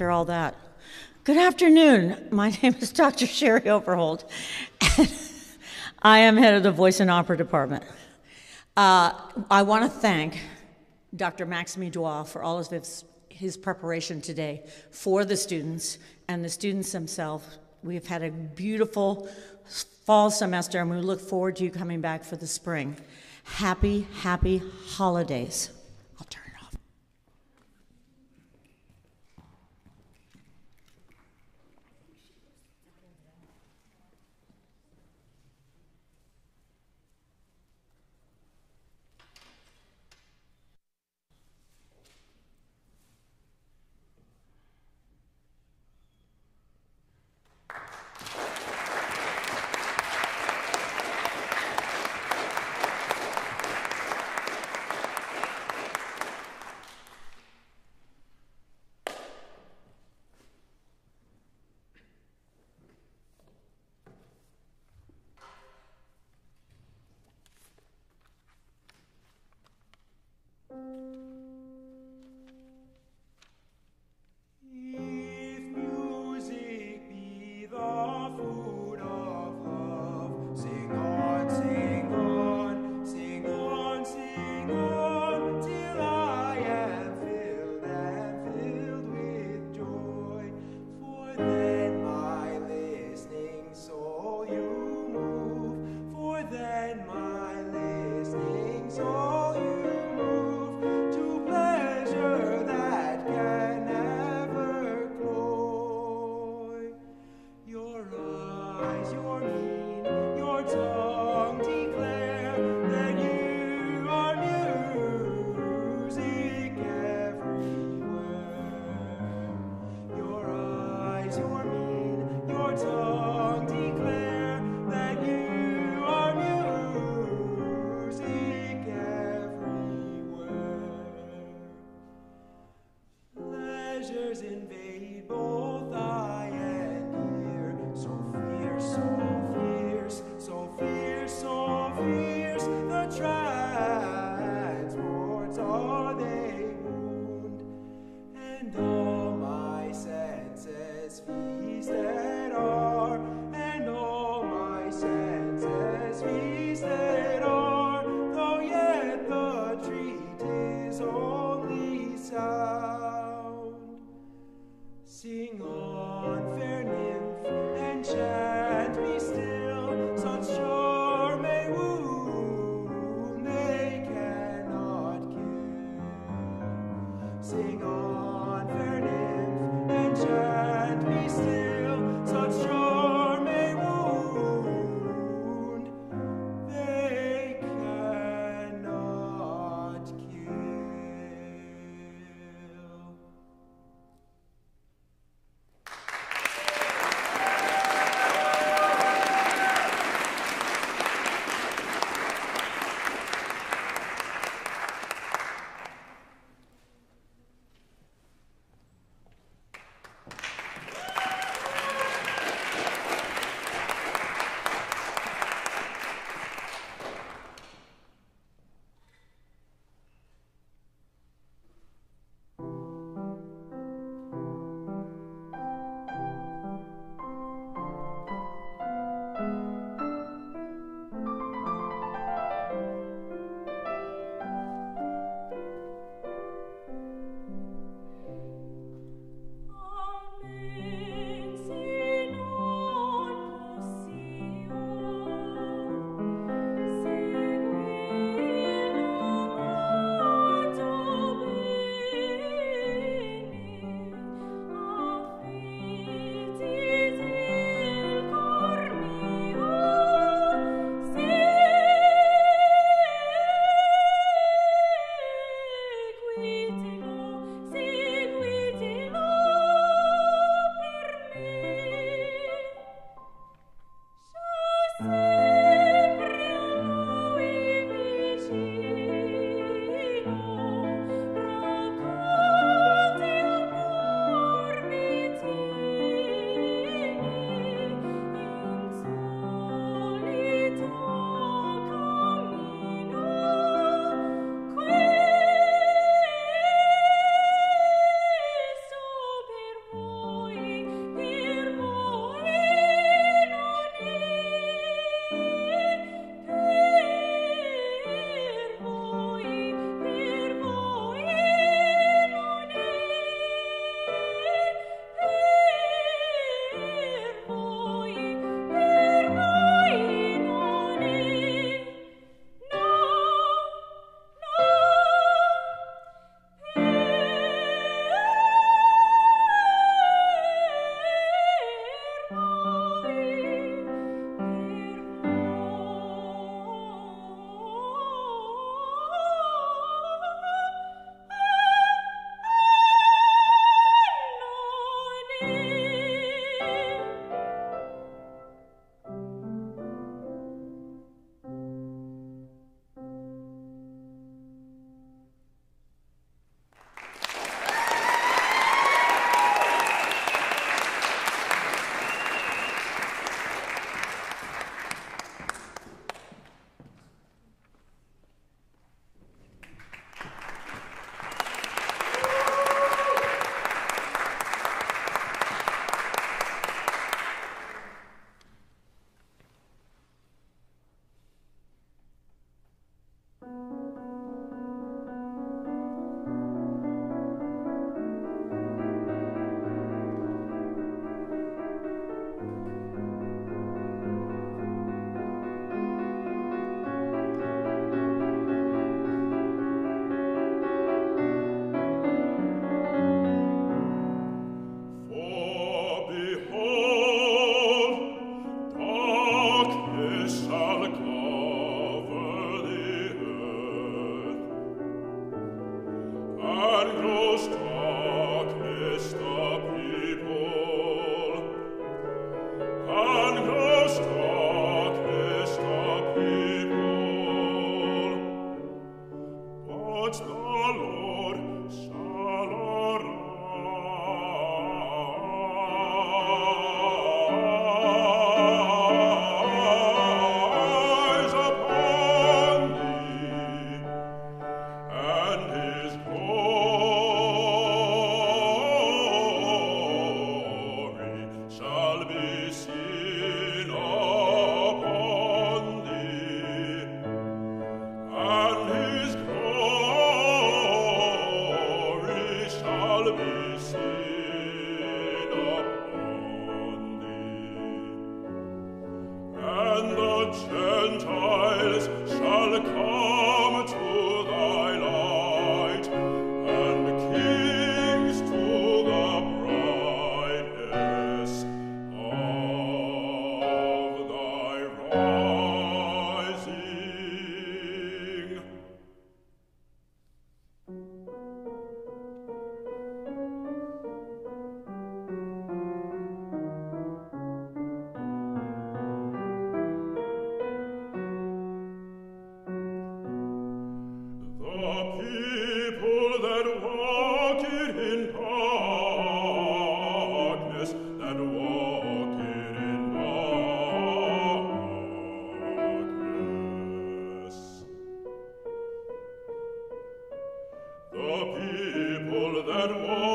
after all that. Good afternoon. My name is Dr. Sherry Overholt. I am head of the Voice and Opera Department. Uh, I want to thank Dr. Maxime Dois for all of his, his preparation today for the students and the students themselves. We've had a beautiful fall semester and we look forward to you coming back for the spring. Happy, happy holidays.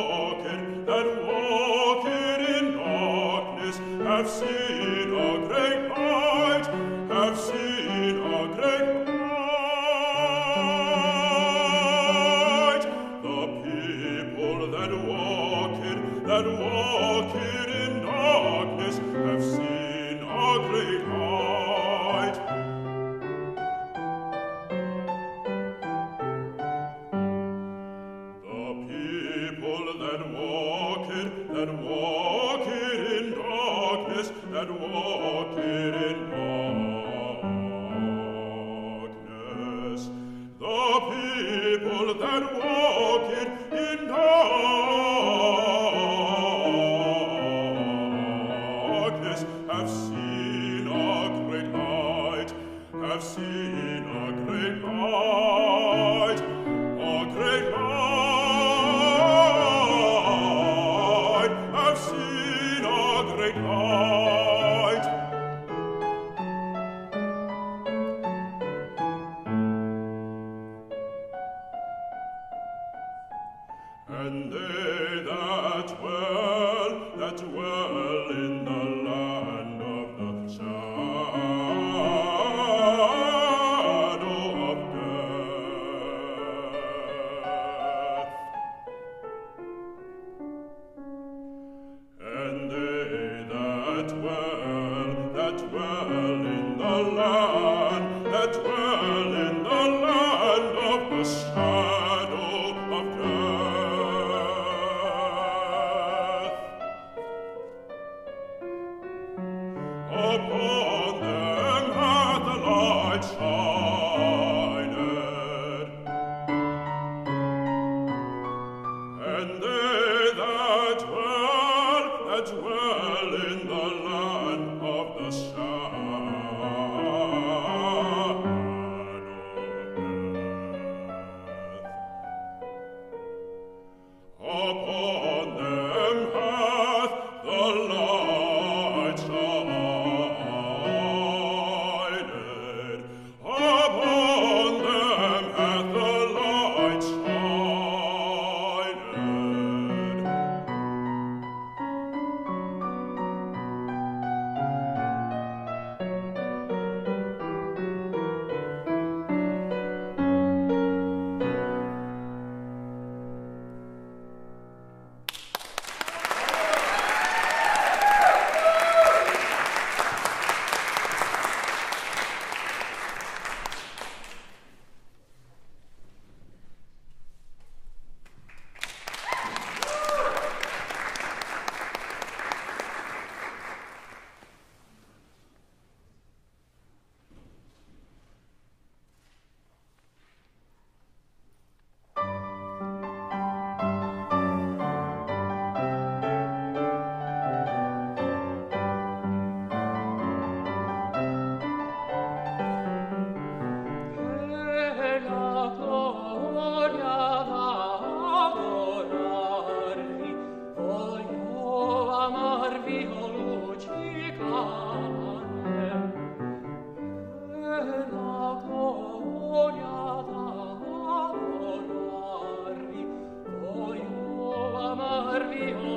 walking and walking in darkness have seen a great Oh. Senza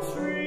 zu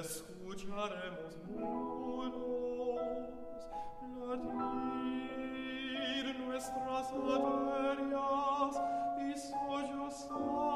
escucharemos mudos latir nuestras materias y sollozar